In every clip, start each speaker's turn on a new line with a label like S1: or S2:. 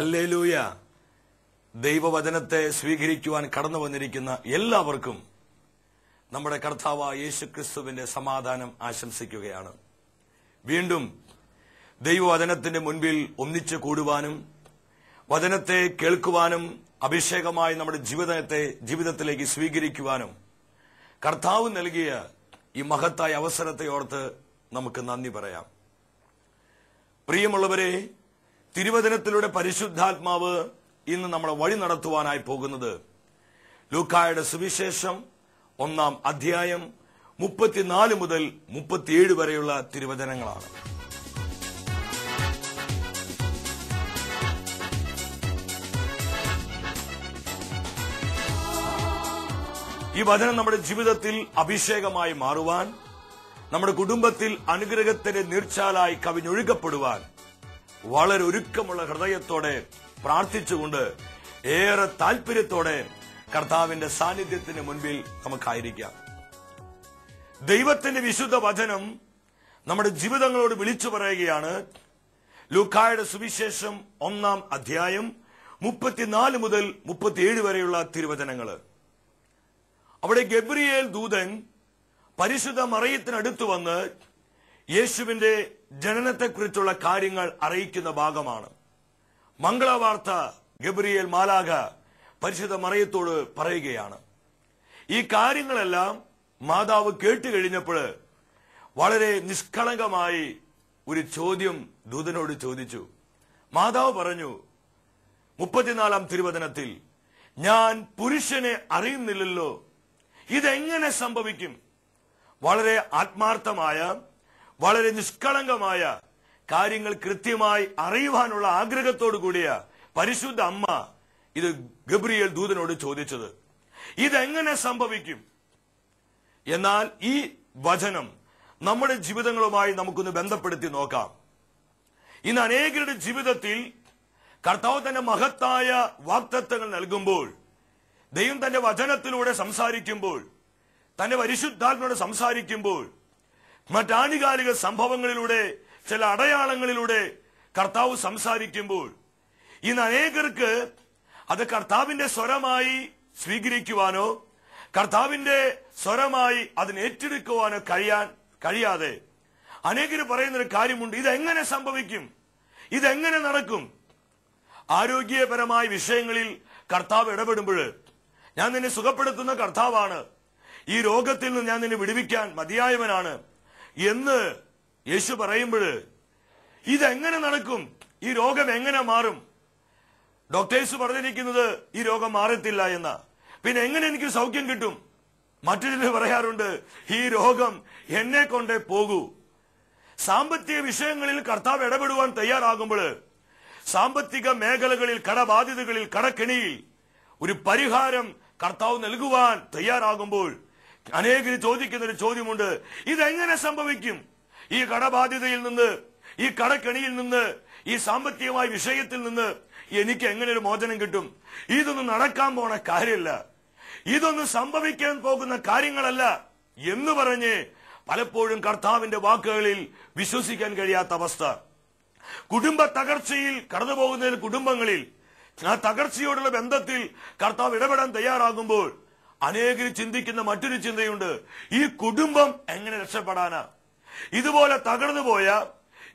S1: Hallelujah. ദൈവവചനത്തെ സ്വീകരിക്കുവാൻ കടന്നു വന്നിരിക്കുന്ന എല്ലാവർക്കും നമ്മുടെ കർത്താവായ യേശു ക്രിസ്തുവിന്റെ സമാധാനം ആശംസിക്കുകയാണ്. വീണ്ടും ദൈവവചനത്തിന്റെ മുൻപിൽ ഒന്നിച്ചു കൂടുവാനും വചനത്തെ കേൾക്കുവാനും അഭിഷേകമായി നമ്മുടെ ജീവിതത്തെ ജീവിതത്തിലേക്ക് സ്വീകരിക്കുവാനും കർത്താവ് നൽകിയ ഈ മഹത്തായ അവസരത്തെ ഓർത്ത് നമുക്ക് നന്ദി പറയാം. പ്രിയമുള്ളവരെ തിരുവചനത്തിലൂടെ പരിശുദ്ധാത്മാവ് ഇന്ന് നമ്മളെ വഴി നടത്തുവാനായി പോകുന്നത് ലൂക്കായുടെ സുവിശേഷം ഒന്നാം അധ്യായം മുപ്പത്തിനാല് മുതൽ മുപ്പത്തിയേഴ് വരെയുള്ള തിരുവചനങ്ങളാണ്. ഈ വചനം നമ്മുടെ ജീവിതത്തിൽ അഭിഷേകമായി മാറുവാൻ നമ്മുടെ കുടുംബത്തിൽ അനുഗ്രഹത്തിന്റെ നീർച്ചാലായി കവിഞ്ഞൊഴുകപ്പെടുവാൻ വളരെ ഒരുക്കമുള്ള ഹൃദയത്തോടെ പ്രാർത്ഥിച്ചുകൊണ്ട് ഏറെ താല്പര്യത്തോടെ കർത്താവിന്റെ സാന്നിധ്യത്തിന് മുൻപിൽ നമുക്കായിരിക്കാം. ദൈവത്തിന്റെ വിശുദ്ധ വചനം നമ്മുടെ ജീവിതങ്ങളോട് വിളിച്ചു പറയുകയാണ്. ലൂക്കായുടെ സുവിശേഷം ഒന്നാം അധ്യായം മുപ്പത്തിനാല് മുതൽ മുപ്പത്തിയേഴ് വരെയുള്ള തിരുവചനങ്ങൾ അവിടെ ഗബ്രിയേൽ ദൂതൻ പരിശുദ്ധ മറയത്തിനടുത്ത് വന്ന് യേശുവിന്റെ ജനനത്തെക്കുറിച്ചുള്ള കാര്യങ്ങൾ അറിയിക്കുന്ന ഭാഗമാണ്. മംഗളവാർത്ത ഗബ്രിയേൽ മാലാഖ പരിശുദ്ധ മറിയത്തോട് പറയുകയാണ്. ഈ കാര്യങ്ങളെല്ലാം മാതാവ് കേട്ടു കഴിഞ്ഞപ്പോൾ വളരെ നിഷ്കളങ്കമായി ഒരു ചോദ്യം ദൂതനോട് ചോദിച്ചു. മാതാവ് പറഞ്ഞു മുപ്പത്തിനാലാം തിരുവചനത്തിൽ ഞാൻ പുരുഷനെ അറിയുന്നില്ലല്ലോ. ഇതെങ്ങനെ സംഭവിക്കും? വളരെ ആത്മാർത്ഥമായ വളരെ നിഷ്കളങ്കമായ കാര്യങ്ങൾ കൃത്യമായി അറിയുവാനുള്ള ആഗ്രഹത്തോടു കൂടിയ പരിശുദ്ധ അമ്മ ഇത് ഗബ്രിയേൽ ദൂതനോട് ചോദിച്ചത്. ഇതെങ്ങനെ സംഭവിക്കും? എന്നാൽ ഈ വചനം നമ്മുടെ ജീവിതങ്ങളുമായി നമുക്കൊന്ന് ബന്ധപ്പെടുത്തി നോക്കാം. ഇന്ന് അനേകരുടെ ജീവിതത്തിൽ കർത്താവ് തന്റെ മഹത്തായ വാക്തത്വങ്ങൾ നൽകുമ്പോൾ ദൈവം തന്റെ വചനത്തിലൂടെ സംസാരിക്കുമ്പോൾ തന്റെ പരിശുദ്ധാത്മയോട് സംസാരിക്കുമ്പോൾ മറ്റാനുകാലിക സംഭവങ്ങളിലൂടെ ചില അടയാളങ്ങളിലൂടെ കർത്താവ് സംസാരിക്കുമ്പോൾ ഇന്ന് അനേകർക്ക് അത് കർത്താവിന്റെ സ്വരമായി സ്വീകരിക്കുവാനോ കർത്താവിന്റെ സ്വരമായി അതിനെ ഏറ്റെടുക്കുവാനോ കഴിയാൻ കഴിയാതെ അനേകർ പറയുന്നൊരു കാര്യമുണ്ട്. ഇതെങ്ങനെ സംഭവിക്കും? ഇതെങ്ങനെ നടക്കും? ആരോഗ്യപരമായ വിഷയങ്ങളിൽ കർത്താവ് ഇടപെടുമ്പോൾ ഞാൻ നിന്നെ സുഖപ്പെടുത്തുന്ന കർത്താവാണ്. ഈ രോഗത്തിൽ നിന്ന് ഞാൻ നിന്നെ വിടുവിക്കാൻ മതിയായവനാണ്. എന്ന് യേശു പറയുമ്പോൾ ഇതെങ്ങനെ നടക്കും? ഈ രോഗം എങ്ങനെ മാറും? ഡോക്ടേഴ്സ് പറഞ്ഞിരിക്കുന്നത് ഈ രോഗം മാറത്തില്ല എന്ന. പിന്നെ എങ്ങനെ എനിക്ക് സൗഖ്യം കിട്ടും? മറ്റു ചിലർ പറയാറുണ്ട് ഈ രോഗം എന്നെ കൊണ്ടേ പോകൂ. സാമ്പത്തിക വിഷയങ്ങളിൽ കർത്താവ് ഇടപെടുവാൻ തയ്യാറാകുമ്പോൾ സാമ്പത്തിക മേഖലകളിൽ കടബാധ്യതകളിൽ കടക്കെണിയിൽ ഒരു പരിഹാരം കർത്താവ് നൽകുവാൻ തയ്യാറാകുമ്പോൾ അനേകർ ചോദിക്കുന്ന ഒരു ചോദ്യമുണ്ട്. ഇതെങ്ങനെ സംഭവിക്കും? ഈ കടബാധ്യതയിൽ നിന്ന് ഈ കടക്കെണിയിൽ നിന്ന് ഈ സാമ്പത്തികമായ വിഷയത്തിൽ നിന്ന് എനിക്ക് എങ്ങനെ ഒരു മോചനം കിട്ടും? ഇതൊന്നും നടക്കാൻ പോണ കാര്യമല്ല ഇതൊന്നും സംഭവിക്കാൻ പോകുന്ന കാര്യങ്ങളല്ല എന്ന് പറഞ്ഞ് പലപ്പോഴും കർത്താവിന്റെ വാക്കുകളിൽ വിശ്വസിക്കാൻ കഴിയാത്ത അവസ്ഥ. കുടുംബ തകർച്ചയിൽ കടന്നു പോകുന്ന കുടുംബങ്ങളിൽ ആ തകർച്ചയോടുള്ള ബന്ധത്തിൽ കർത്താവ് ഇടപെടാൻ തയ്യാറാകുമ്പോൾ അനേകർ ചിന്തിക്കുന്ന മറ്റൊരു ചിന്തയുണ്ട്. ഈ കുടുംബം എങ്ങനെ രക്ഷപ്പെടാനാ? ഇതുപോലെ തകർന്നു പോയ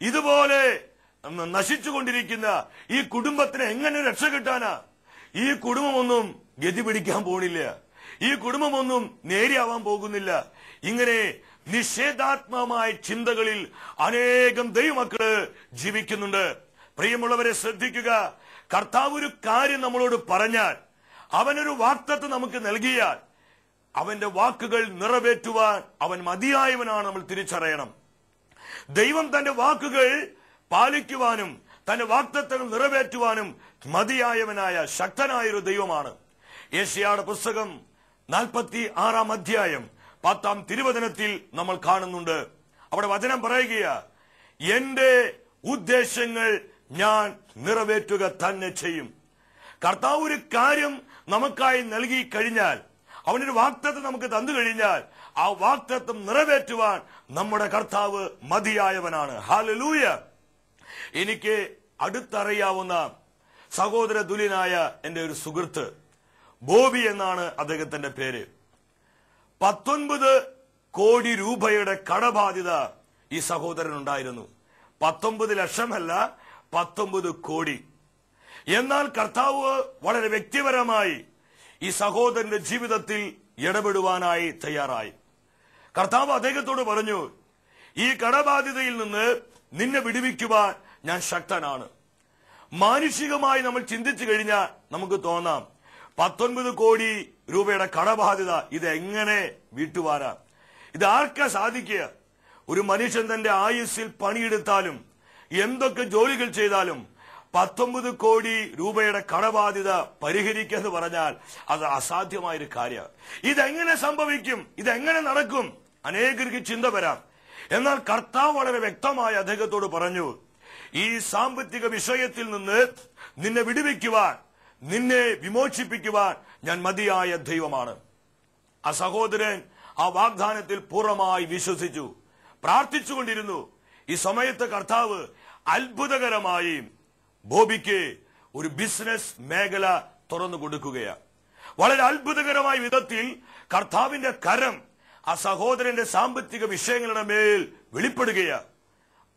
S1: ഇതുപോലെ നശിച്ചുകൊണ്ടിരിക്കുന്ന ഈ കുടുംബത്തിന് എങ്ങനെ രക്ഷ കിട്ടാനാ? ഈ കുടുംബമൊന്നും ഗതി പിടിക്കാൻ പോണില്ല. ഈ കുടുംബമൊന്നും നേരിയാവാൻ പോകുന്നില്ല. ഇങ്ങനെ നിഷേധാത്മകമായ ചിന്തകളിൽ അനേകം ദൈവമക്കൾ ജീവിക്കുന്നുണ്ട്. പ്രിയമുള്ളവരെ ശ്രദ്ധിക്കുക. കർത്താവ് ഒരു കാര്യം നമ്മളോട് പറഞ്ഞാൽ അവനൊരു വാക്തത്വം നമുക്ക് നൽകിയാൽ അവന്റെ വാക്കുകൾ നിറവേറ്റുവാൻ അവൻ മതിയായവനാണ് നമ്മൾ തിരിച്ചറിയണം. ദൈവം തന്റെ വാക്കുകൾ പാലിക്കുവാനും തന്റെ വാക്തത്വങ്ങൾ നിറവേറ്റുവാനും മതിയായവനായ ശക്തനായൊരു ദൈവമാണ്. ഏഷ്യാട് പുസ്തകം നാൽപ്പത്തി ആറാം അധ്യായം പത്താം തിരുവചനത്തിൽ നമ്മൾ കാണുന്നുണ്ട്. അവിടെ വചനം പറയുക എന്റെ ഉദ്ദേശങ്ങൾ ഞാൻ നിറവേറ്റുക തന്നെ ചെയ്യും. കർത്താവ് ഒരു കാര്യം നമുക്കായി നൽകി കഴിഞ്ഞാൽ അവനൊരു വാക്തത്വം നമുക്ക് തന്നു കഴിഞ്ഞാൽ ആ വാക്തത്വം നിറവേറ്റുവാൻ നമ്മുടെ കർത്താവ് മതിയായവനാണ്. ഹാലലൂയ എനിക്ക് അടുത്തറിയാവുന്ന സഹോദര തുല്യനായ എന്റെ ഒരു സുഹൃത്ത് ബോബി എന്നാണ് അദ്ദേഹത്തിന്റെ പേര്. പത്തൊൻപത് കോടി രൂപയുടെ കടബാധ്യത ഈ സഹോദരൻ ഉണ്ടായിരുന്നു പത്തൊമ്പത് ലക്ഷമല്ല പത്തൊമ്പത് കോടി. എന്നാൽ കർത്താവ് വളരെ വ്യക്തിപരമായി ഈ സഹോദരന്റെ ജീവിതത്തിൽ ഇടപെടുവാനായി തയ്യാറായി. കർത്താവ് അദ്ദേഹത്തോട് പറഞ്ഞു ഈ കടബാധ്യതയിൽ നിന്ന് നിന്നെ വിടുവിക്കുവാൻ ഞാൻ ശക്തനാണ്. മാനുഷികമായി നമ്മൾ ചിന്തിച്ചു കഴിഞ്ഞാൽ നമുക്ക് തോന്നാം പത്തൊൻപത് കോടി രൂപയുടെ കടബാധ്യത ഇത് എങ്ങനെ വീട്ടുവാനാ? ഇത് ആർക്കാ സാധിക്കുക? ഒരു മനുഷ്യൻ തന്റെ ആയുസ്സിൽ പണിയെടുത്താലും എന്തൊക്കെ ജോലികൾ ചെയ്താലും പത്തൊമ്പത് കോടി രൂപയുടെ കടബാധ്യത പരിഹരിക്കുക എന്ന് പറഞ്ഞാൽ അത് അസാധ്യമായൊരു കാര്യമാണ്. ഇതെങ്ങനെ സംഭവിക്കും? ഇതെങ്ങനെ നടക്കും? അനേകർക്ക് ചിന്ത വരാം. എന്നാൽ കർത്താവ് വളരെ വ്യക്തമായി അദ്ദേഹത്തോട് പറഞ്ഞു ഈ സാമ്പത്തിക വിഷയത്തിൽ നിന്ന് നിന്നെ വിടുവിക്കുവാൻ നിന്നെ വിമോചിപ്പിക്കുവാൻ ഞാൻ മതിയായ ദൈവമാണ്. ആ സഹോദരൻ ആ വാഗ്ദാനത്തിൽ പൂർണമായി വിശ്വസിച്ചു പ്രാർത്ഥിച്ചുകൊണ്ടിരുന്നു. ഈ സമയത്ത് കർത്താവ് അത്ഭുതകരമായി ബോബിക്ക് ഒരു ബിസിനസ് മേഖല തുറന്നു കൊടുക്കുകയാണ്. വളരെ അത്ഭുതകരമായ വിധത്തിൽ കർത്താവിന്റെ കരം ആ സഹോദരന്റെ സാമ്പത്തിക വിഷയങ്ങളുടെ മേൽ വെളിപ്പെടുകയാണ്.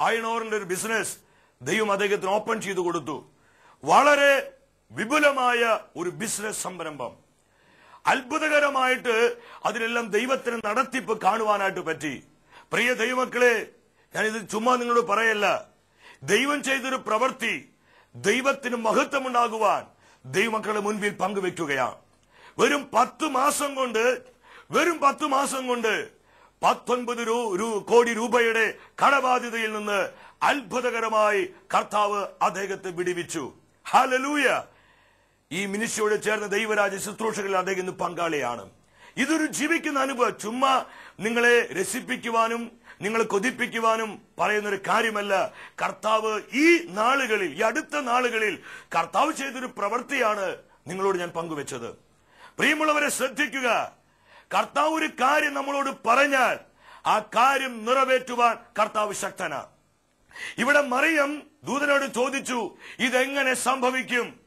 S1: അയണോറിന്റെ ഒരു ബിസിനസ് ദൈവം അദ്ദേഹത്തിന് ഓപ്പൺ ചെയ്തു കൊടുത്തു. വളരെ വിപുലമായ ഒരു ബിസിനസ് സംരംഭം. അത്ഭുതകരമായിട്ട് അതിനെല്ലാം ദൈവത്തിന് നടത്തിപ്പ് കാണുവാനായിട്ട് പറ്റി. പ്രിയ ദൈവമക്കളെ ഞാനിത് ചുമ്മാ നിങ്ങളോട് പറയല്ല. ദൈവം ചെയ്തൊരു പ്രവൃത്തി ദൈവത്തിന് മഹത്വമുണ്ടാകുവാൻ ദൈവമക്കളുടെ മുൻപിൽ പങ്കുവെക്കുകയാണ്. വെറും പത്ത് മാസം കൊണ്ട് വെറും പത്ത് മാസം കൊണ്ട് പത്തൊൻപത് കോടി രൂപയുടെ കടബാധ്യതയിൽ നിന്ന് അത്ഭുതകരമായി കർത്താവ് അദ്ദേഹത്തെ വിടിവിച്ചു. ഹാലലൂയ ഈ മിനിഷ്യോട് ചേർന്ന ദൈവരാജ ശുശ്രൂഷകളിൽ അദ്ദേഹം ഇന്ന് പങ്കാളിയാണ്. ഇതൊരു ജീവിക്കുന്ന അനുഭവം. ചുമ്മാ നിങ്ങളെ രസിപ്പിക്കുവാനും നിങ്ങളെ കൊതിപ്പിക്കുവാനും പറയുന്ന ഒരു കാര്യമല്ല. കർത്താവ് ഈ നാളുകളിൽ ഈ അടുത്ത നാളുകളിൽ കർത്താവ് ചെയ്തൊരു പ്രവൃത്തിയാണ് നിങ്ങളോട് ഞാൻ പങ്കുവെച്ചത്. പ്രിയമുള്ളവരെ ശ്രദ്ധിക്കുക. കർത്താവ് ഒരു കാര്യം നമ്മളോട് പറഞ്ഞാൽ ആ കാര്യം നിറവേറ്റുവാൻ കർത്താവ് ശക്തനാണ് ഇവിടെ മറിയം ദൂതനോട് ചോദിച്ചു ഇതെങ്ങനെ സംഭവിക്കും?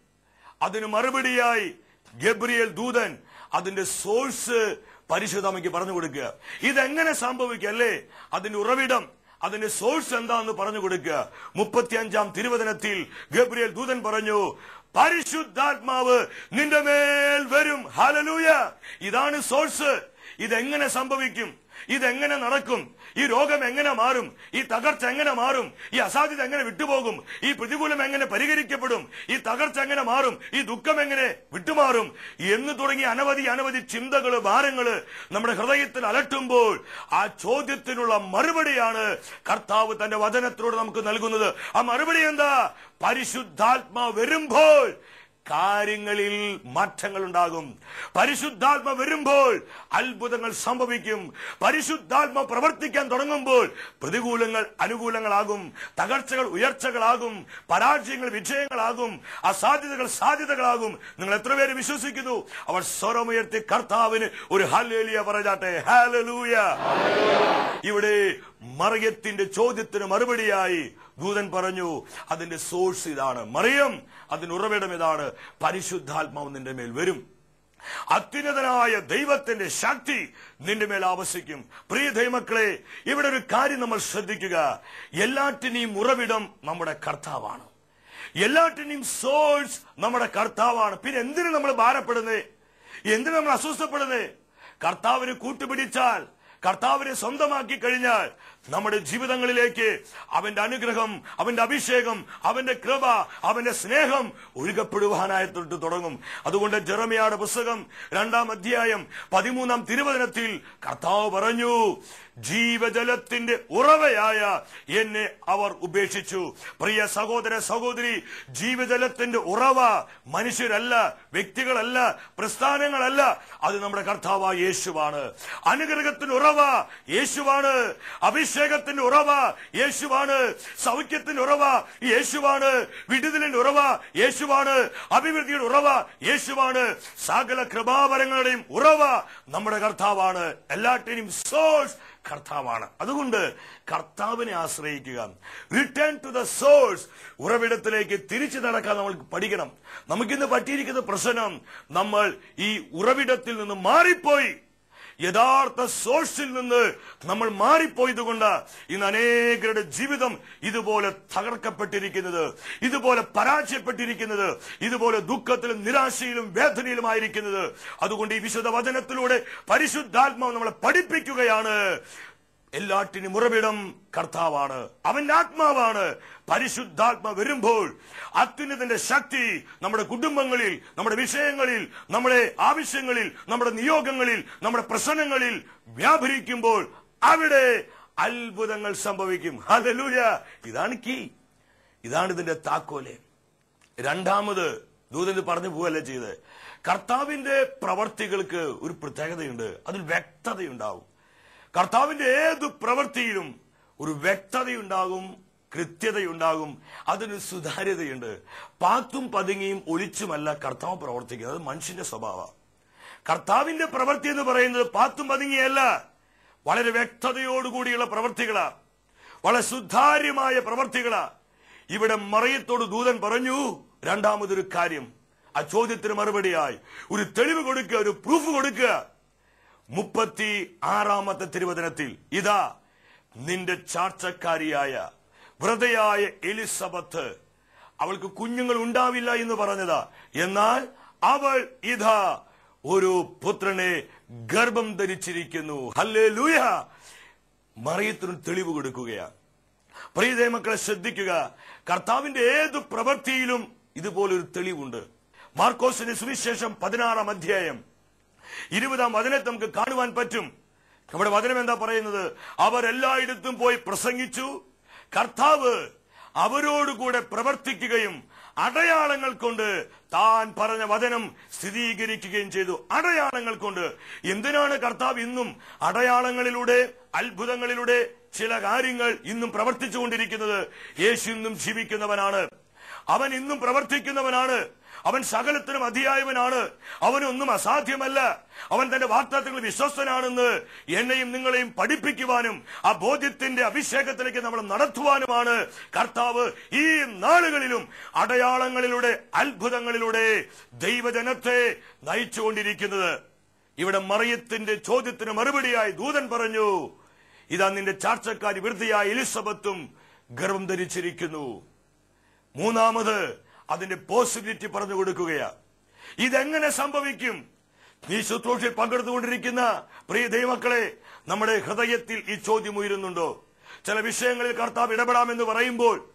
S1: അതിന് മറുപടിയായി ഗബ്രിയേൽ ദൂതൻ അതിന്റെ സോഴ്സ് പരിശുദ്ധമയ്ക്ക് പറഞ്ഞു കൊടുക്കുക. ഇതെങ്ങനെ സംഭവിക്കുക അല്ലേ അതിന്റെ ഉറവിടം അതിന്റെ സോഴ്സ് എന്താന്ന് പറഞ്ഞു കൊടുക്കുക. മുപ്പത്തിയഞ്ചാം തിരുവചനത്തിൽ ഗബ്രിയേൽ ദൂതൻ പറഞ്ഞു പരിശുദ്ധാത്മാവ് നിന്റെ മേൽ വരും. ഹാലലൂയ ഇതാണ് സോഴ്സ് ഇതെങ്ങനെ സംഭവിക്കും? ഇതെങ്ങനെ നടക്കും? ഈ രോഗം എങ്ങനെ മാറും? ഈ തകർച്ച എങ്ങനെ മാറും? ഈ അസാധ്യത എങ്ങനെ വിട്ടുപോകും? ഈ പ്രതികൂലം എങ്ങനെ പരിഹരിക്കപ്പെടും? ഈ തകർച്ച എങ്ങനെ മാറും? ഈ ദുഃഖം എങ്ങനെ വിട്ടുമാറും? എന്ന് തുടങ്ങിയ അനവധി അനവധി ചിന്തകൾ ഭാരങ്ങൾ നമ്മുടെ ഹൃദയത്തിൽ അലട്ടുമ്പോൾ ആ ചോദ്യത്തിനുള്ള മറുപടിയാണ് കർത്താവ് തന്റെ വചനത്തിലൂടെ നമുക്ക് നൽകുന്നത്. ആ മറുപടി എന്താ? പരിശുദ്ധാത്മാ വരുമ്പോൾ കാര്യങ്ങളിൽ മാറ്റങ്ങൾ ഉണ്ടാകും പരിശുദ്ധാത്മ വരുമ്പോൾ അത്ഭുതങ്ങൾ സംഭവിക്കും. പരിശുദ്ധാത്മ പ്രവർത്തിക്കാൻ തുടങ്ങുമ്പോൾ പ്രതികൂലങ്ങൾ അനുകൂലങ്ങളാകും. തകർച്ചകൾ ഉയർച്ചകളാകും. പരാജയങ്ങൾ വിജയങ്ങളാകും. അസാധ്യതകൾ സാധ്യതകളാകും. നിങ്ങൾ എത്ര പേര് വിശ്വസിക്കുന്നു? അവർ സ്വരമുയർത്തി കർത്താവിന് ഒരു ഹലേലിയ പറഞ്ഞാട്ടെ ഹാലലൂയ ഇവിടെ മറിയത്തിന്റെ ചോദ്യത്തിന് മറുപടിയായി ദൂതൻ പറഞ്ഞു അതിന്റെ സോഴ്സ് ഇതാണ്. മറിയം അതിന് ഉറവിടം ഇതാണ്. പരിശുദ്ധാത്മാവ് നിന്റെ മേൽ വരും. അത്യുന്നതനായ ദൈവത്തിന്റെ ശക്തി നിന്റെ മേൽ ആവശ്യിക്കും പ്രിയ ദൈവമക്കളെ ഇവിടെ ഒരു കാര്യം നമ്മൾ ശ്രദ്ധിക്കുക. എല്ലാറ്റിനെയും ഉറവിടം നമ്മുടെ കർത്താവാണ്. എല്ലാറ്റിനെയും സോഴ്സ് നമ്മുടെ കർത്താവാണ്. പിന്നെ എന്തിനു നമ്മൾ ഭാരപ്പെടുന്നത് എന്തിനു നമ്മൾ അസ്വസ്ഥപ്പെടുന്നത് കർത്താവിനെ കൂട്ടുപിടിച്ചാൽ കർത്താവിനെ സ്വന്തമാക്കി കഴിഞ്ഞാൽ നമ്മുടെ ജീവിതങ്ങളിലേക്ക് അവന്റെ അനുഗ്രഹം അവന്റെ അഭിഷേകം അവന്റെ കൃപ അവന്റെ സ്നേഹം ഒഴുകപ്പെടുവാനായിട്ട് തുടങ്ങും. അതുകൊണ്ട് ജെറമിയാട് പുസ്തകം രണ്ടാം അധ്യായം പതിമൂന്നാം തിരുവചനത്തിൽ കർത്താവ് പറഞ്ഞു ജീവജലത്തിന്റെ ഉറവയായ എന്നെ അവർ ഉപേക്ഷിച്ചു. പ്രിയ സഹോദര സഹോദരി ജീവജലത്തിന്റെ ഉറവ മനുഷ്യരല്ല വ്യക്തികളല്ല പ്രസ്ഥാനങ്ങളല്ല അത് നമ്മുടെ കർത്താവ് യേശുവാണ്. അനുഗ്രഹത്തിന്റെ ഉറവ യേശുവാണ് അഭിഷേകത്തിന്റെ ഉറവ യേശുവാണ് സൗഖ്യത്തിന്റെ ഉറവ യേശുവാണ് വിടുതലിന്റെ ഉറവ യേശുവാണ് അഭിവൃദ്ധിയുടെ ഉറവ യേശുവാണ് സകല കൃപാവരങ്ങളുടെയും ഉറവ നമ്മുടെ കർത്താവാണ്. എല്ലാറ്റിനും സോഴ്സ് കർത്താവാണ്. അതുകൊണ്ട് കർത്താവിനെ ആശ്രയിക്കുക. റിട്ടേൺ ടു ദ സോഴ്സ് ഉറവിടത്തിലേക്ക് തിരിച്ചു നടക്കാൻ നമ്മൾ പഠിക്കണം. നമുക്കിന്ന് പറ്റിയിരിക്കുന്ന പ്രശ്നം നമ്മൾ ഈ ഉറവിടത്തിൽ നിന്ന് മാറിപ്പോയി. യഥാർത്ഥ സോഴ്സിൽ നിന്ന് നമ്മൾ മാറിപ്പോയത് കൊണ്ട് ഇന്ന് അനേകരുടെ ജീവിതം ഇതുപോലെ തകർക്കപ്പെട്ടിരിക്കുന്നത് ഇതുപോലെ പരാജയപ്പെട്ടിരിക്കുന്നത് ഇതുപോലെ ദുഃഖത്തിലും നിരാശയിലും വേദനയിലുമായിരിക്കുന്നത്. അതുകൊണ്ട് ഈ വിശുദ്ധ വചനത്തിലൂടെ പരിശുദ്ധാത്മാവ് നമ്മളെ പഠിപ്പിക്കുകയാണ്. എല്ലാറ്റിനും ഉറവിടം കർത്താവാണ്. അവന്റെ ആത്മാവാണ്. പരിശുദ്ധാത്മ വരുമ്പോൾ അത്യുന്നതിന്റെ ശക്തി നമ്മുടെ കുടുംബങ്ങളിൽ നമ്മുടെ വിഷയങ്ങളിൽ നമ്മുടെ ആവശ്യങ്ങളിൽ നമ്മുടെ നിയോഗങ്ങളിൽ നമ്മുടെ പ്രശ്നങ്ങളിൽ വ്യാപരിക്കുമ്പോൾ അവിടെ അത്ഭുതങ്ങൾ സംഭവിക്കും. ഹലലൂയ ഇതാണ് കീ. ഇതാണ് ഇതിന്റെ താക്കോൽ. രണ്ടാമത് ദൂതന് പറഞ്ഞു പോവല്ലേ ചെയ്ത് കർത്താവിന്റെ പ്രവർത്തികൾക്ക് ഒരു പ്രത്യേകതയുണ്ട്. അതിൽ വ്യക്തതയുണ്ടാവും. കർത്താവിന്റെ ഏത് പ്രവൃത്തിയിലും ഒരു വ്യക്തതയുണ്ടാകും. കൃത്യതയുണ്ടാകും. അതിന് സുതാര്യതയുണ്ട്. പാത്തും പതുങ്ങിയും ഒളിച്ചുമല്ല കർത്താവ് പ്രവർത്തിക്കുന്നത്. അത് മനുഷ്യന്റെ സ്വഭാവം. കർത്താവിന്റെ പ്രവൃത്തി എന്ന് പറയുന്നത് പാത്തും പതുങ്ങിയല്ല. വളരെ വ്യക്തതയോടുകൂടിയുള്ള പ്രവൃത്തികളാ. വളരെ സുതാര്യമായ പ്രവൃത്തികളാ. ഇവിടെ മറയത്തോട് ദൂതൻ പറഞ്ഞു രണ്ടാമതൊരു കാര്യം. ആ ചോദ്യത്തിന് മറുപടിയായി. ഒരു തെളിവ് കൊടുക്കുക ഒരു പ്രൂഫ് കൊടുക്കുക. മുപ്പത്തി ആറാമത്തെ തിരുവചനത്തിൽ ഇതാ നിന്റെ ചാർച്ചക്കാരിയായ വ്രതയായ എലിസബത്ത് അവൾക്ക് കുഞ്ഞുങ്ങൾ ഉണ്ടാവില്ല എന്ന് പറഞ്ഞതാ. എന്നാൽ അവൾ ഇതാ ഒരു പുത്രനെ ഗർഭം ധരിച്ചിരിക്കുന്നു. ഹല്ലേ ലൂയ മറിയത്തിനും തെളിവ് കൊടുക്കുകയാണ്. പ്രിയതേ മക്കളെ ശ്രദ്ധിക്കുക. കർത്താവിന്റെ ഏത് പ്രവൃത്തിയിലും ഇതുപോലൊരു തെളിവുണ്ട്. മാർക്കോസിന്റെ സുവിശേഷം പതിനാറാം അധ്യായം ഇരുപതാം വചനത്തെ നമുക്ക് കാണുവാൻ പറ്റും. നമ്മുടെ വചനം എന്താ പറയുന്നത്? അവരെല്ലായിടത്തും പോയി പ്രസംഗിച്ചു. കർത്താവ് അവരോടുകൂടെ പ്രവർത്തിക്കുകയും അടയാളങ്ങൾ കൊണ്ട് താൻ പറഞ്ഞ വചനം സ്ഥിരീകരിക്കുകയും ചെയ്തു. അടയാളങ്ങൾ കൊണ്ട്. എന്തിനാണ് കർത്താവ് ഇന്നും അടയാളങ്ങളിലൂടെ അത്ഭുതങ്ങളിലൂടെ ചില കാര്യങ്ങൾ ഇന്നും പ്രവർത്തിച്ചുകൊണ്ടിരിക്കുന്നത്? യേശു ഇന്നും ജീവിക്കുന്നവനാണ്. അവൻ ഇന്നും പ്രവർത്തിക്കുന്നവനാണ്. അവൻ സകലത്തിനും അധിയായവനാണ് അവനൊന്നും അസാധ്യമല്ല. അവൻ തന്റെ വാഗ്ദാത്തങ്ങൾ വിശ്വസ്തനാണെന്ന് എന്നെയും നിങ്ങളെയും പഠിപ്പിക്കുവാനും ആ ബോധ്യത്തിന്റെ അഭിഷേകത്തിലേക്ക് നമ്മൾ നടത്തുവാനുമാണ്. കർത്താവ് ഈ നാളുകളിലും അടയാളങ്ങളിലൂടെ അത്ഭുതങ്ങളിലൂടെ ദൈവജനത്തെ നയിച്ചുകൊണ്ടിരിക്കുന്നത്. ഇവിടെ മറിയത്തിന്റെ ചോദ്യത്തിന് മറുപടിയായി ദൂതൻ പറഞ്ഞു ഇതാ നിന്റെ ചാർച്ചക്കാരി വൃദ്ധയായ എലിസബത്തും ഗർഭം ധരിച്ചിരിക്കുന്നു. മൂന്നാമത് അതിന്റെ പോസിബിലിറ്റി പറഞ്ഞു കൊടുക്കുകയാ. ഇതെങ്ങനെ സംഭവിക്കും? നീ ശുശ്രൂഷയിൽ പങ്കെടുത്തുകൊണ്ടിരിക്കുന്ന പ്രിയ ദൈവമക്കളെ നമ്മുടെ ഹൃദയത്തിൽ ഈ ചോദ്യം ഉയരുന്നുണ്ടോ? ചില വിഷയങ്ങളിൽ കർത്താവ് ഇടപെടാമെന്ന് പറയുമ്പോൾ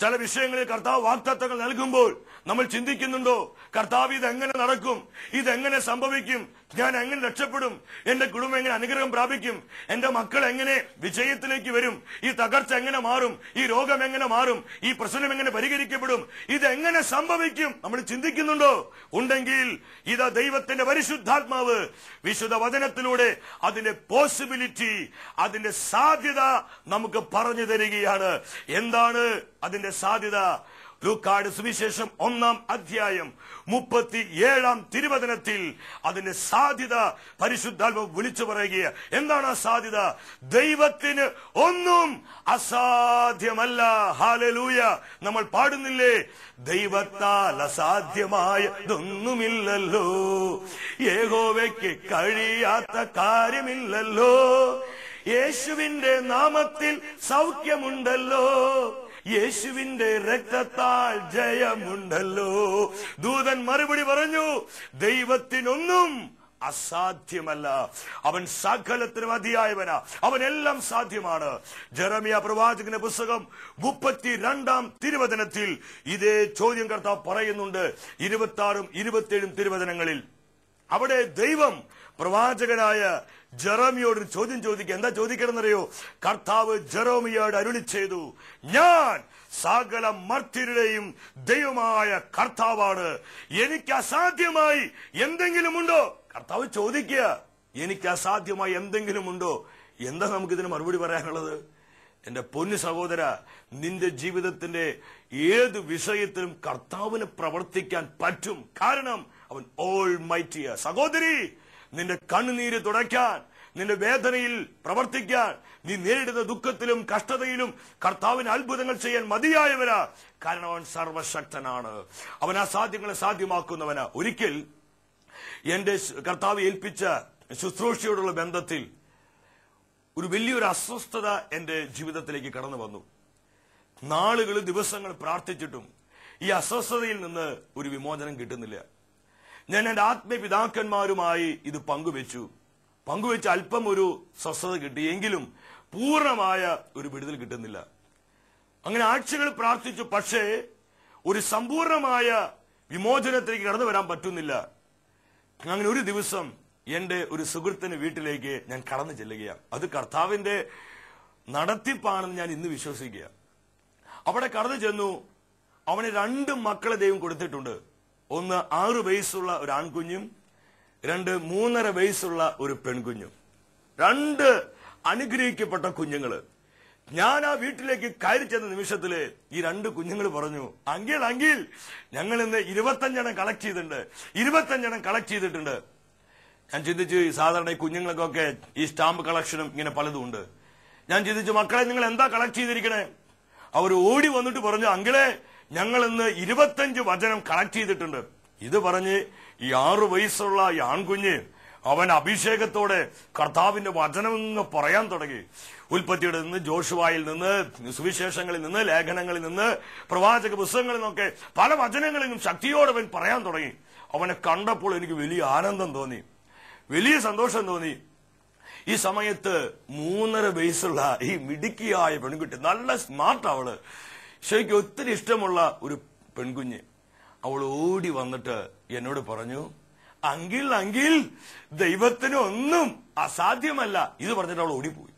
S1: ചില വിഷയങ്ങളിൽ കർത്താവ് വാക്തത്വങ്ങൾ നൽകുമ്പോൾ നമ്മൾ ചിന്തിക്കുന്നുണ്ടോ? കർത്താവ് ഇതെങ്ങനെ നടക്കും? ഇതെങ്ങനെ സംഭവിക്കും? ഞാൻ എങ്ങനെ രക്ഷപ്പെടും? എന്റെ കുടുംബം എങ്ങനെ അനുഗ്രഹം പ്രാപിക്കും? എന്റെ മക്കൾ എങ്ങനെ വിജയത്തിലേക്ക് വരും? ഈ തകർച്ച എങ്ങനെ മാറും? ഈ രോഗം എങ്ങനെ മാറും? ഈ പ്രശ്നം എങ്ങനെ പരിഹരിക്കപ്പെടും? ഇതെങ്ങനെ സംഭവിക്കും? നമ്മൾ ചിന്തിക്കുന്നുണ്ടോ? ഉണ്ടെങ്കിൽ ഇതാ ദൈവത്തിന്റെ പരിശുദ്ധാത്മാവ് വിശുദ്ധ വചനത്തിലൂടെ അതിന്റെ പോസിബിലിറ്റി അതിന്റെ സാധ്യത നമുക്ക് പറഞ്ഞു തരികയാണ്. എന്താണ് അതിന്റെ സാധ്യത ലൂക്കാട് സുവിശേഷം ഒന്നാം അധ്യായം മുപ്പത്തി ഏഴാം തിരുവചനത്തിൽ അതിന്റെ സാധ്യത പരിശുദ്ധാത്മ വിളിച്ചു പറയുക എന്താണ് ആ സാധ്യത? ദൈവത്തിന് ഒന്നും അസാധ്യമല്ല. ഹാലലൂയ നമ്മൾ പാടുന്നില്ലേ? ദൈവത്താൽ അസാധ്യമായതൊന്നുമില്ലല്ലോ. ഏകോവയ്ക്ക് കഴിയാത്ത കാര്യമില്ലല്ലോ. യേശുവിന്റെ നാമത്തിൽ സൗഖ്യമുണ്ടല്ലോ. യേശുവിന്റെ രക്തത്താൽ ജയമുണ്ടല്ലോ. ദൂതൻ മറുപടി പറഞ്ഞു ദൈവത്തിനൊന്നും അസാധ്യമല്ല. അവൻ സകലത്തിനും അധിയായവനാ അവനെല്ലാം സാധ്യമാണ്. ജെറമിയ പ്രവാചകന്റെ പുസ്തകം മുപ്പത്തിരണ്ടാം തിരുവചനത്തിൽ ഇതേ ചോദ്യം കർത്താവ് പറയുന്നുണ്ട് ഇരുപത്തി ആറും ഇരുപത്തിയേഴും തിരുവചനങ്ങളിൽ. അവിടെ ദൈവം പ്രവാചകനായ ജെറോമിയോട് ഒരു ചോദ്യം ചോദിക്കുക എന്താ ചോദിക്കണമെന്നറിയോ? കർത്താവ് ജെറോമിയോട് അരുളി ചെയ്തു. ഞാൻ സകല മർത്യരുടെയും ദൈവമായ കർത്താവാണ്. എനിക്ക് അസാധ്യമായി എന്തെങ്കിലും ഉണ്ടോ കർത്താവ് ചോദിക്കുക എനിക്ക് അസാധ്യമായി എന്തെങ്കിലും ഉണ്ടോ എന്താ നമുക്ക് നമുക്കിതിന് മറുപടി പറയാനുള്ളത്? എന്റെ പൊന്നു സഹോദര നിന്റെ ജീവിതത്തിന്റെ ഏത് വിഷയത്തിലും കർത്താവിന് പ്രവർത്തിക്കാൻ പറ്റും. കാരണം അവൻ ഓൾ മൈറ്റിയ സഹോദരി നിന്റെ കണ്ണുനീര് തുടയ്ക്കാൻ നിന്റെ വേദനയിൽ പ്രവർത്തിക്കാൻ നീ നേരിടുന്ന ദുഃഖത്തിലും കഷ്ടതയിലും കർത്താവിന് അത്ഭുതങ്ങൾ ചെയ്യാൻ മതിയായവരാ കാരണം അവൻ സർവശക്തനാണ്. അവൻ അസാധ്യങ്ങളെ സാധ്യമാക്കുന്നവനാ. ഒരിക്കൽ എന്റെ കർത്താവ് ഏൽപ്പിച്ച ശുശ്രൂഷയോടുള്ള ബന്ധത്തിൽ ഒരു വലിയൊരു അസ്വസ്ഥത എന്റെ ജീവിതത്തിലേക്ക് കടന്നു വന്നു. നാളുകൾ ദിവസങ്ങൾ പ്രാർത്ഥിച്ചിട്ടും ഈ അസ്വസ്ഥതയിൽ നിന്ന് ഒരു വിമോചനം കിട്ടുന്നില്ല. ഞാൻ എന്റെ ആത്മപിതാക്കന്മാരുമായി ഇത് പങ്കുവെച്ചു. പങ്കുവെച്ച് അല്പം ഒരു സ്വസ്ഥത കിട്ടി. എങ്കിലും പൂർണമായ ഒരു വിടുതൽ കിട്ടുന്നില്ല. അങ്ങനെ ആഴ്ചകൾ പ്രാർത്ഥിച്ചു. പക്ഷേ ഒരു സമ്പൂർണമായ വിമോചനത്തിലേക്ക് കടന്നു വരാൻ പറ്റുന്നില്ല. അങ്ങനെ ഒരു ദിവസം എന്റെ ഒരു സുഹൃത്തിന് വീട്ടിലേക്ക് ഞാൻ കടന്നു ചെല്ലുകയാണ്. അത് കർത്താവിന്റെ നടത്തിപ്പാണെന്ന് ഞാൻ ഇന്ന് വിശ്വസിക്കുക അവിടെ കടന്നു ചെന്നു. അവന് രണ്ട് മക്കളെ ദൈവം കൊടുത്തിട്ടുണ്ട്. ഒന്ന് ആറ് വയസ്സുള്ള ഒരു ആൺകുഞ്ഞും രണ്ട് മൂന്നര വയസ്സുള്ള ഒരു പെൺകുഞ്ഞും. രണ്ട് അനുഗ്രഹിക്കപ്പെട്ട കുഞ്ഞുങ്ങൾ. ഞാൻ ആ വീട്ടിലേക്ക് കയറി ചെന്ന നിമിഷത്തിൽ ഈ രണ്ട് കുഞ്ഞുങ്ങൾ പറഞ്ഞു അങ്കിൾ അങ്കിൽ ഞങ്ങൾ ഇന്ന് ഇരുപത്തഞ്ചെണ്ണം കളക്ട് ചെയ്തിട്ടുണ്ട്. ഇരുപത്തഞ്ചെണ്ണം കളക്ട് ചെയ്തിട്ടുണ്ട്. ഞാൻ ചിന്തിച്ചു ഈ സാധാരണ ഈ കുഞ്ഞുങ്ങൾക്കൊക്കെ ഈ സ്റ്റാമ്പ് കളക്ഷനും ഇങ്ങനെ പലതും ഉണ്ട്. ഞാൻ ചിന്തിച്ചു മക്കളെ നിങ്ങൾ എന്താ കളക്ട് ചെയ്തിരിക്കണേ? അവർ ഓടി വന്നിട്ട് പറഞ്ഞു അങ്കിളെ ഞങ്ങൾ ഇന്ന് ഇരുപത്തഞ്ച് വചനം കളക്ട് ചെയ്തിട്ടുണ്ട്. ഇത് പറഞ്ഞ് ഈ ആറു വയസ്സുള്ള ഈ ആൺകുഞ്ഞ് അവൻ അഭിഷേകത്തോടെ കർത്താവിന്റെ വചനം എന്ന് പറയാൻ തുടങ്ങി. ഉൽപ്പത്തിയുടെ നിന്ന് ജോഷുവായിൽ നിന്ന് സുവിശേഷങ്ങളിൽ നിന്ന് ലേഖനങ്ങളിൽ നിന്ന് പ്രവാചക പുസ്തകങ്ങളിൽ നിന്നൊക്കെ പല വചനങ്ങളിൽ നിന്നും ശക്തിയോടെ അവൻ പറയാൻ തുടങ്ങി. അവനെ കണ്ടപ്പോൾ എനിക്ക് വലിയ ആനന്ദം തോന്നി. വലിയ സന്തോഷം തോന്നി. ഈ സമയത്ത് മൂന്നര വയസ്സുള്ള ഈ മിടുക്കിയായ പെൺകുട്ടി നല്ല സ്മാർട്ട് അവൾ. ശരിക്കും ഒത്തിരി ഇഷ്ടമുള്ള ഒരു പെൺകുഞ്ഞ്. അവൾ ഓടി വന്നിട്ട് എന്നോട് പറഞ്ഞു അങ്കിൽ അങ്കിൽ ദൈവത്തിന് ഒന്നും അസാധ്യമല്ല. ഇത് പറഞ്ഞിട്ട് അവൾ ഓടിപ്പോയി.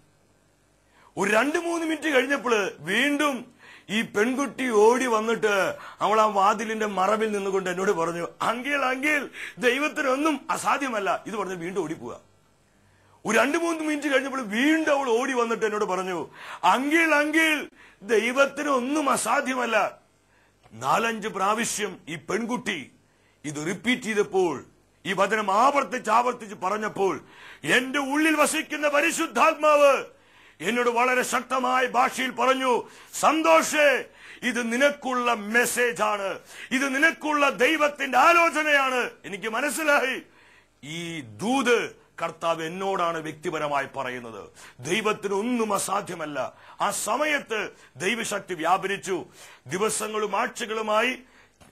S1: ഒരു രണ്ട് മൂന്ന് മിനിറ്റ് കഴിഞ്ഞപ്പോൾ വീണ്ടും ഈ പെൺകുട്ടി ഓടി വന്നിട്ട് അവൾ ആ വാതിലിന്റെ മറവിൽ നിന്നുകൊണ്ട് എന്നോട് പറഞ്ഞു അങ്കിൽ അങ്കിൽ ദൈവത്തിനൊന്നും അസാധ്യമല്ല. ഇത് പറഞ്ഞ് വീണ്ടും ഓടിപ്പോവുക. ഒരു രണ്ട് മൂന്ന് മിനിറ്റ് കഴിഞ്ഞപ്പോൾ വീണ്ടും അവൾ ഓടി വന്നിട്ട് എന്നോട് പറഞ്ഞു അങ്കിൾ അങ്കിൾ ദൈവത്തിന് ഒന്നും അസാധ്യമല്ല. നാലഞ്ച് പ്രാവശ്യം ഈ പെൺകുട്ടി ഇത് റിപ്പീറ്റ് ചെയ്തപ്പോൾ ഈ വചനം ആവർത്തിച്ച് ആവർത്തിച്ച് പറഞ്ഞപ്പോൾ എന്റെ ഉള്ളിൽ വസിക്കുന്ന പരിശുദ്ധാത്മാവ് എന്നോട് വളരെ ശക്തമായ ഭാഷയിൽ പറഞ്ഞു സന്തോഷേ ഇത് നിനക്കുള്ള മെസ്സേജ് ആണ് ഇത് നിനക്കുള്ള ദൈവത്തിന്റെ ആലോചനയാണ്. എനിക്ക് മനസ്സിലായി. ഈ ദൂത് കർത്താവ് എന്നോടാണ് വ്യക്തിപരമായി പറയുന്നത്. ദൈവത്തിന് ഒന്നും അസാധ്യമല്ല. ആ സമയത്ത് ദൈവശക്തി വ്യാപരിച്ചു. ദിവസങ്ങളും ആഴ്ചകളുമായി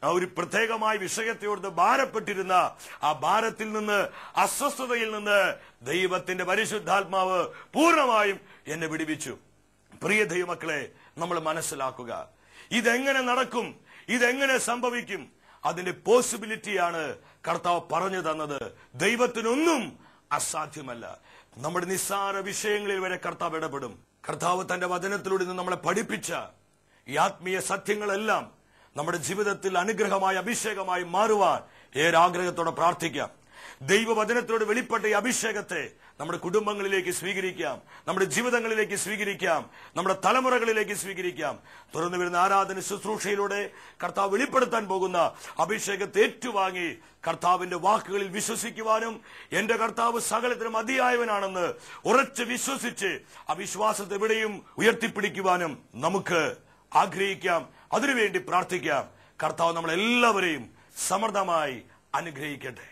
S1: ഒരു പ്രത്യേകമായ വിഷയത്തോട് ഭാരപ്പെട്ടിരുന്ന ആ ഭാരത്തിൽ നിന്ന് അസ്വസ്ഥതയിൽ നിന്ന് ദൈവത്തിന്റെ പരിശുദ്ധാത്മാവ് പൂർണമായും എന്നെ വിടിവിച്ചു. പ്രിയ ദൈവമക്കളെ നമ്മൾ മനസ്സിലാക്കുക. ഇതെങ്ങനെ നടക്കും? ഇതെങ്ങനെ സംഭവിക്കും? അതിന്റെ പോസിബിലിറ്റിയാണ് കർത്താവ് പറഞ്ഞു തന്നത്. ദൈവത്തിനൊന്നും അസാധ്യമല്ല. നമ്മുടെ നിസ്സാര വിഷയങ്ങളിൽ വരെ കർത്താവ് ഇടപെടും. കർത്താവ് തന്റെ വചനത്തിലൂടെ നിന്ന് നമ്മളെ പഠിപ്പിച്ച ഈ ആത്മീയ സത്യങ്ങളെല്ലാം നമ്മുടെ ജീവിതത്തിൽ അനുഗ്രഹമായി അഭിഷേകമായി മാറുവാൻ ഏരാഗ്രഹത്തോടെ പ്രാർത്ഥിക്കാം. ദൈവവചനത്തിലൂടെ വെളിപ്പെട്ട ഈ അഭിഷേകത്തെ നമ്മുടെ കുടുംബങ്ങളിലേക്ക് സ്വീകരിക്കാം നമ്മുടെ ജീവിതങ്ങളിലേക്ക് സ്വീകരിക്കാം നമ്മുടെ തലമുറകളിലേക്ക് സ്വീകരിക്കാം. തുറന്നു വരുന്ന ആരാധന ശുശ്രൂഷയിലൂടെ കർത്താവ് വെളിപ്പെടുത്താൻ പോകുന്ന അഭിഷേകത്തെ ഏറ്റുവാങ്ങി കർത്താവിന്റെ വാക്കുകളിൽ വിശ്വസിക്കുവാനും എന്റെ കർത്താവ് സകലത്തിനും അതിയായവനാണെന്ന് ഉറച്ച് വിശ്വസിച്ച് അവിശ്വാസത്തെ വിശ്വാസത്തെ എവിടെയും ഉയർത്തിപ്പിടിക്കുവാനും നമുക്ക് ആഗ്രഹിക്കാം. അതിനുവേണ്ടി പ്രാർത്ഥിക്കാം. കർത്താവ് നമ്മളെല്ലാവരെയും സമൃദ്ധമായി അനുഗ്രഹിക്കട്ടെ.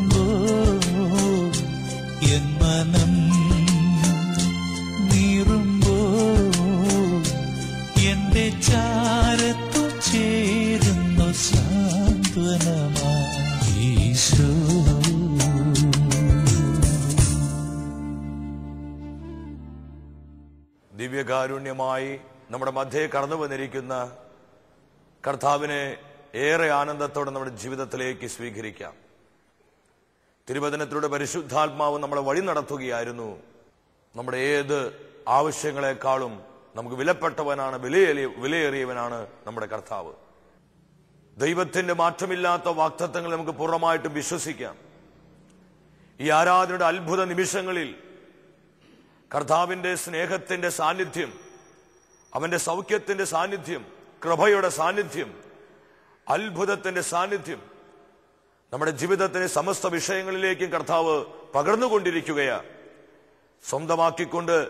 S1: ആദ്യമായി നമ്മുടെ മധ്യേ കടന്നു വന്നിരിക്കുന്ന കർത്താവിനെ ഏറെ ആനന്ദത്തോടെ നമ്മുടെ ജീവിതത്തിലേക്ക് സ്വീകരിക്കാം. തിരുവചനത്തിലൂടെ പരിശുദ്ധാത്മാവ് നമ്മളെ വഴി നടത്തുകയായിരുന്നു. നമ്മുടെ ഏത് ആവശ്യങ്ങളെക്കാളും നമുക്ക് വിലപ്പെട്ടവനാണ് വിലയേറിയ വിലയേറിയവനാണ് നമ്മുടെ കർത്താവ്. ദൈവത്തിന്റെ മാറ്റമില്ലാത്ത വാക്തത്വങ്ങൾ നമുക്ക് പൂർണമായിട്ടും വിശ്വസിക്കാം. ഈ ആരാധനയുടെ അത്ഭുത നിമിഷങ്ങളിൽ കർത്താവിന്റെ സ്നേഹത്തിന്റെ സാന്നിധ്യം അവന്റെ സൗഖ്യത്തിന്റെ സാന്നിധ്യം കൃപയുടെ സാന്നിധ്യം അത്ഭുതത്തിന്റെ സാന്നിധ്യം നമ്മുടെ ജീവിതത്തിലെ സമസ്ത വിഷയങ്ങളിലേക്കും കർത്താവ് പകർന്നുകൊണ്ടിരിക്കുകയാ. സ്വന്തമാക്കിക്കൊണ്ട്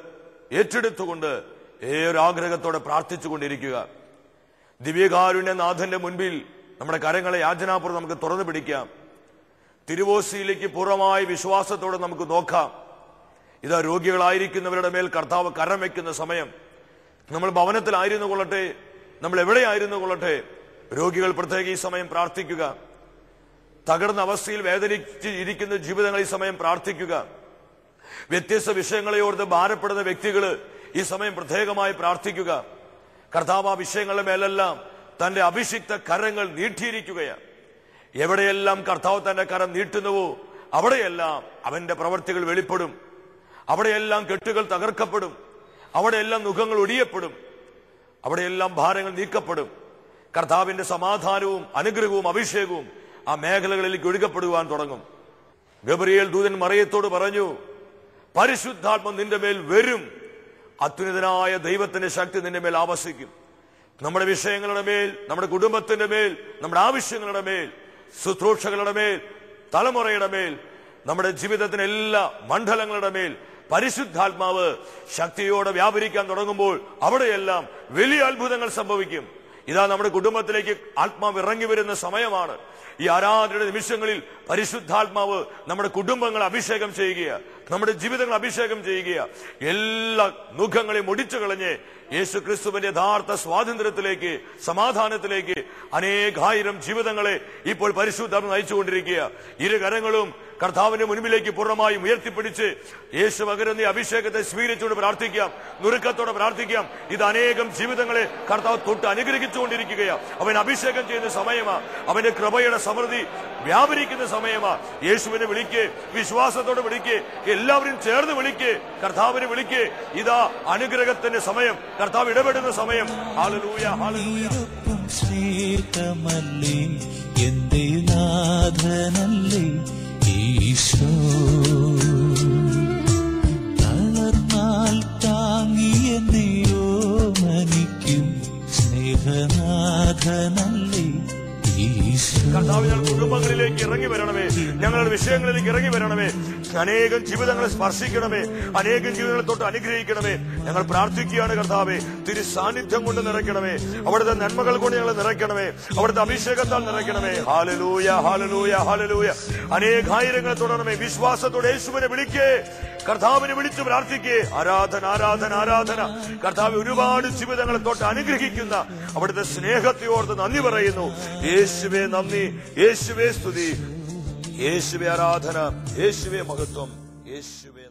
S1: ഏറ്റെടുത്തുകൊണ്ട് ഏറൊരാഗ്രഹത്തോടെ പ്രാർത്ഥിച്ചുകൊണ്ടിരിക്കുക. ദിവ്യകാരുണ്യനാഥന്റെ മുൻപിൽ നമ്മുടെ കരങ്ങളെ യാചനാപൂർവം നമുക്ക് തുറന്നു പിടിക്കാം. തിരുവോസിയിലേക്ക് പൂർണമായ വിശ്വാസത്തോടെ നമുക്ക് നോക്കാം. ഇതാ രോഗികളായിരിക്കുന്നവരുടെ മേൽ കർത്താവ് കരം വയ്ക്കുന്ന സമയം. നമ്മൾ ഭവനത്തിലായിരുന്നു കൊള്ളട്ടെ നമ്മൾ എവിടെയായിരുന്നു കൊള്ളട്ടെ രോഗികൾ പ്രത്യേക ഈ സമയം പ്രാർത്ഥിക്കുക. തകർന്ന അവസ്ഥയിൽ വേദനിച്ച് ഇരിക്കുന്ന ജീവിതങ്ങൾ ഈ സമയം പ്രാർത്ഥിക്കുക. വ്യത്യസ്ത വിഷയങ്ങളെ ഓർത്ത് ഭാരപ്പെടുന്ന വ്യക്തികൾ ഈ സമയം പ്രത്യേകമായി പ്രാർത്ഥിക്കുക. കർത്താവ് ആ വിഷയങ്ങളുടെ മേലെല്ലാം തന്റെ അഭിഷിക്ത കരങ്ങൾ നീട്ടിയിരിക്കുകയാണ് എവിടെയെല്ലാം കർത്താവ് തന്റെ കരം നീട്ടുന്നുവോ അവിടെയെല്ലാം അവന്റെ പ്രവർത്തികൾ വെളിപ്പെടും. അവിടെയെല്ലാം കെട്ടുകൾ തകർക്കപ്പെടും. അവിടെയെല്ലാം മുഖങ്ങൾ ഒടിയപ്പെടും. അവിടെയെല്ലാം ഭാരങ്ങൾ നീക്കപ്പെടും. കർത്താവിന്റെ സമാധാനവും അനുഗ്രഹവും അഭിഷേകവും ആ മേഖലകളിലേക്ക് ഒഴുകപ്പെടുവാൻ തുടങ്ങും. ഗബ്രിയേൽ ദൂതൻ മറിയത്തോട് പറഞ്ഞു പരിശുദ്ധാത്മ നിന്റെ മേൽ വരും. അത്യുന്നതനായ ദൈവത്തിന്റെ ശക്തി നിന്റെ മേൽ ആവസിക്കും നമ്മുടെ വിഷയങ്ങളുടെ മേൽ നമ്മുടെ കുടുംബത്തിന്റെ മേൽ നമ്മുടെ ആവശ്യങ്ങളുടെ മേൽ ശുശ്രൂഷകളുടെ മേൽ തലമുറയുടെ മേൽ നമ്മുടെ ജീവിതത്തിന് എല്ലാ മണ്ഡലങ്ങളുടെ മേൽ പരിശുദ്ധാത്മാവ് ശക്തിയോടെ വ്യാപരിക്കാൻ തുടങ്ങുമ്പോൾ അവിടെയെല്ലാം വലിയ അത്ഭുതങ്ങൾ സംഭവിക്കും. ഇതാ നമ്മുടെ കുടുംബത്തിലേക്ക് ആത്മാവ് ഇറങ്ങി വരുന്ന സമയമാണ്. ഈ ആരാധനയുടെ നിമിഷങ്ങളിൽ പരിശുദ്ധാത്മാവ് നമ്മുടെ കുടുംബങ്ങൾ അഭിഷേകം ചെയ്യുക നമ്മുടെ ജീവിതങ്ങൾ അഭിഷേകം ചെയ്യുക എല്ലാ മുഖങ്ങളെയും ഒടിച്ചു കളഞ്ഞ് യേശു ക്രിസ്തുവിന്റെ യഥാർത്ഥ സ്വാതന്ത്ര്യത്തിലേക്ക് സമാധാനത്തിലേക്ക് അനേകായിരം ജീവിതങ്ങളെ ഇപ്പോൾ പരിശുദ്ധാത്മ നയിച്ചുകൊണ്ടിരിക്കുക ഇരു കരങ്ങളും കർത്താവിന്റെ മുൻപിലേക്ക് പൂർണമായും ഉയർത്തിപ്പിടിച്ച് യേശു പകരുന്ന അഭിഷേകത്തെ സ്വീകരിച്ചുകൊണ്ട് പ്രാർത്ഥിക്കാം. നുറുക്കത്തോടെ പ്രാർത്ഥിക്കാം. ഇത് അനേകം ജീവിതങ്ങളെ കർത്താവ് തൊട്ട് അനുഗ്രഹിച്ചുകൊണ്ടിരിക്കുകയാണ് അവൻ അഭിഷേകം ചെയ്യുന്ന സമയമാ. അവന്റെ കൃപയുടെ സമൃദ്ധി വ്യാപരിക്കുന്ന സമയമാ. യേശുവിനെ വിളിക്കേ. വിശ്വാസത്തോടെ വിളിക്കേ. എല്ലാവരും ചേർന്ന് വിളിക്കേ. കർത്താവിനെ വിളിക്കേ. ഇതാ അനുഗ്രഹത്തിന്റെ സമയം. കർത്താവ് ഇടപെടുന്ന സമയം. ഹാലലൂയ ഹാലലൂയ
S2: ശ്രീകമല്ലേ എന്തേ നാഥനല്ലേ? ഈശോ. തളർന്നാൽ താങ്ങിയെന്നെയോ മനിക്കും. സ്നേഹനാഥനല്ലേ
S1: കർത്താവ് ഞങ്ങൾ കുടുംബങ്ങളിലേക്ക് ഇറങ്ങി വരണമേ. ഞങ്ങളുടെ വിഷയങ്ങളിലേക്ക് ഇറങ്ങി വരണമേ. അനേകം ജീവിതങ്ങളെ സ്പർശിക്കണമേ. അനേകം ജീവിതങ്ങളെ തൊട്ട് അനുഗ്രഹിക്കണമേ. ഞങ്ങൾ പ്രാർത്ഥിക്കുകയാണ് കർത്താവെ. തിരി സാന്നിധ്യം കൊണ്ട് നിറയ്ക്കണമേ. അവിടുത്തെ നന്മകൾ കൊണ്ട് ഞങ്ങൾ നിറയ്ക്കണമേ. അവിടുത്തെ അഭിഷേകത്താൽ നിറയ്ക്കണമേ. ഹാലലൂയ ഹാലലൂയ ഹാലലൂയ അനേകായിരങ്ങൾ തുടരണമേ വിശ്വാസത്തോടെ യേശുവിനെ വിളിക്കേ. കർത്താവിനെ വിളിച്ചു പ്രാർത്ഥിക്കേ. ആരാധന ആരാധന ആരാധന. കർത്താവ് ഒരുപാട് ജീവിതങ്ങളെ തൊട്ട് അനുഗ്രഹിക്കുന്ന അവിടുത്തെ സ്നേഹത്തെ ഓർത്ത് നന്ദി പറയുന്നു. യേശുവേ നന്ദി. യേശുവേ സ്തുതി. യേശുവേ ആരാധന യേശുവേ മഹത്വം യേശുവേ